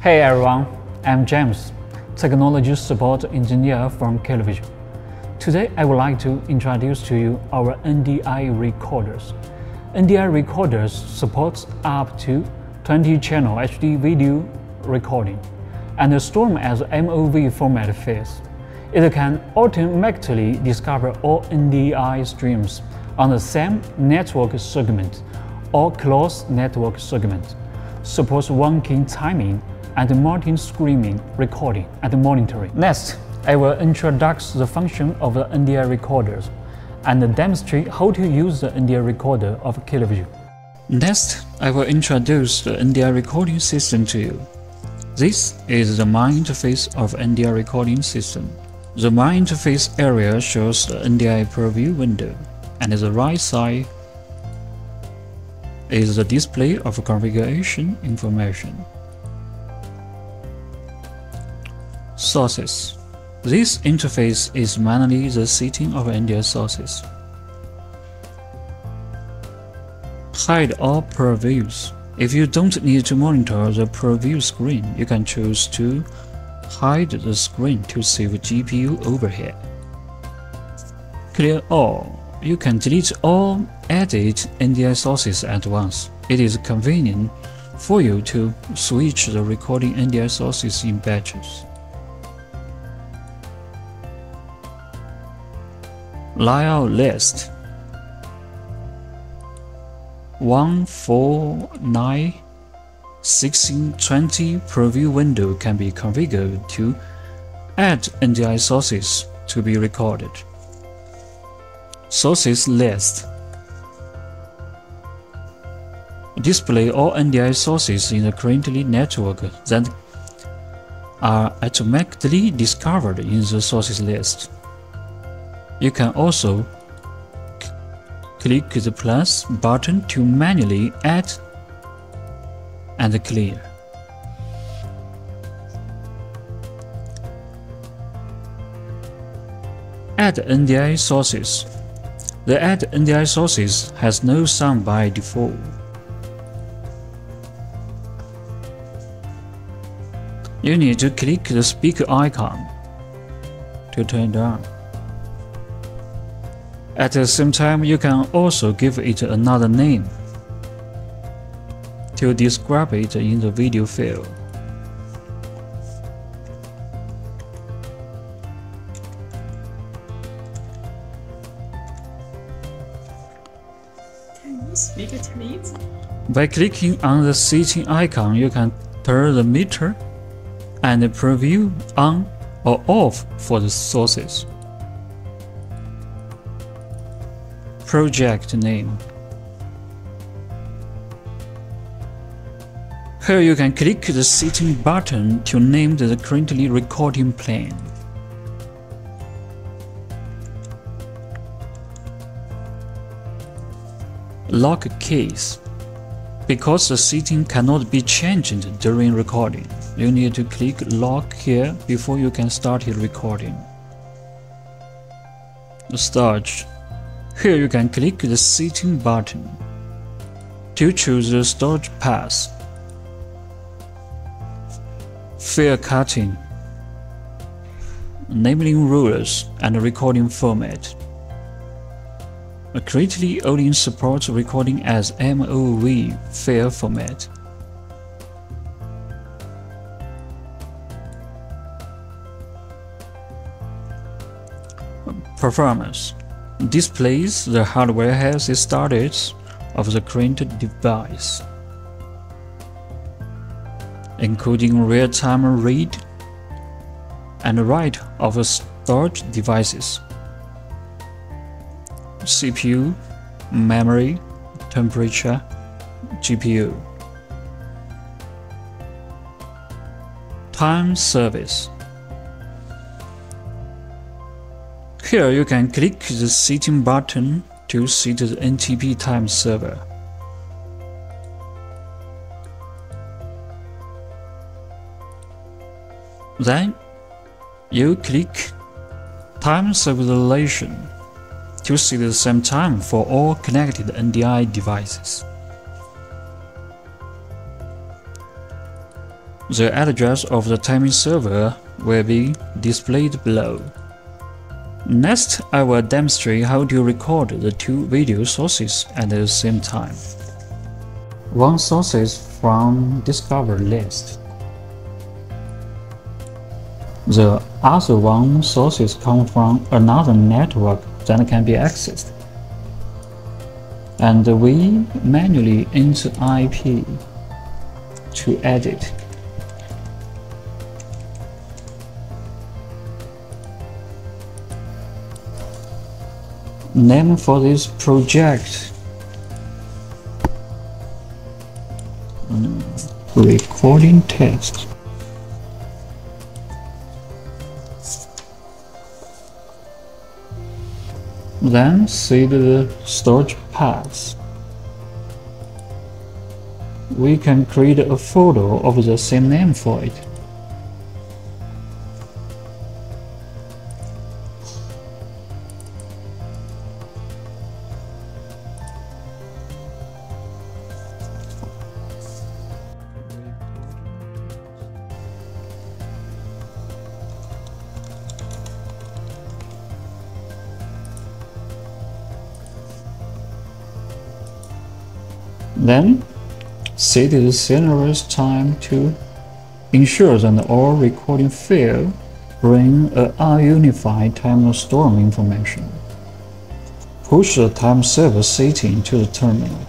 Hey everyone, I'm James, Technology Support Engineer from Kiloview. Today I would like to introduce to you our NDI recorders. NDI recorders supports up to 20 channel HD video recording and store as MOV format files. It can automatically discover all NDI streams on the same network segment or closed network segment, supports one-key timing and multi-screening recording and monitoring. Next, I will introduce the function of the NDI recorders and demonstrate how to use the NDI recorder of Kiloview. Next, I will introduce the NDI recording system to you. This is the main interface of NDI recording system. The main interface area shows the NDI preview window, and the right side is the display of configuration information. Sources This interface is mainly the setting of NDI sources. Hide all previews. If you don't need to monitor the preview screen, you can choose to hide the screen to save GPU overhead. Clear all. You can delete all edit NDI sources at once. It is convenient for you to switch the recording NDI sources in batches. Layout list 1, 4, 9, 16, 20 preview window can be configured to add NDI sources to be recorded. Sources list Display all NDI sources in the currently network that are automatically discovered in the sources list. You can also click the plus button to manually add and clear. Add NDI sources. The Add NDI sources has no sound by default. You need to click the speaker icon to turn it on. At the same time, you can also give it another name to describe it in the video file. Speak By clicking on the setting icon, you can turn the meter and preview on or off for the sources. Project name. Here you can click the setting button to name the currently recording plane. Lock case. Because the setting cannot be changed during recording, you need to click lock here before you can start your recording. Storage. Here you can click the setting button to choose the storage path. File cutting, naming rules, and recording format. Creately only supports recording as MOV file format. Performance displays the hardware health status of the current device, including real-time read and write of storage devices, CPU, memory, temperature, GPU. Time service Here you can click the setting button to set the NTP time server. Then you click Time Civilization to see the same time for all connected NDI devices. The address of the timing server will be displayed below. Next, I will demonstrate how to record the two video sources at the same time. One source is from Discover list. The other one sources come from another network that can be accessed. And we manually enter IP to edit. Name for this project recording test. Then see the storage path. We can create a photo of the same name for it. Then, set the scenario's time to ensure that all recording fields bring a unified timestamp information. Push the time server setting to the terminal.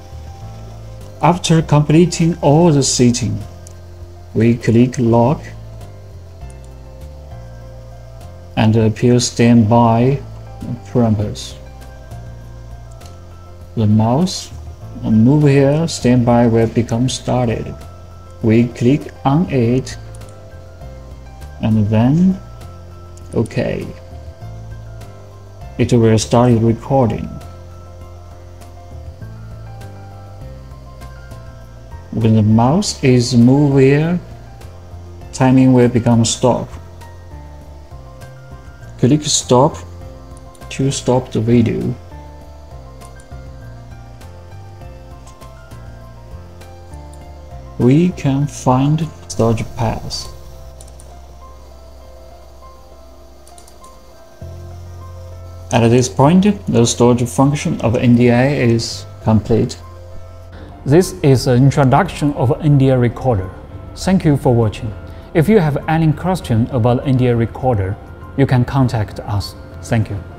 After completing all the setting, we click Lock and appear standby parameters. The mouse move here, standby will become started. We click on it and then OK. It will start recording. When the mouse is moved here, timing will become stop. Click stop to stop the video. We can find storage path. At this point, the storage function of NDI is complete. This is an introduction of NDI recorder. Thank you for watching. If you have any question about NDI recorder, you can contact us. Thank you.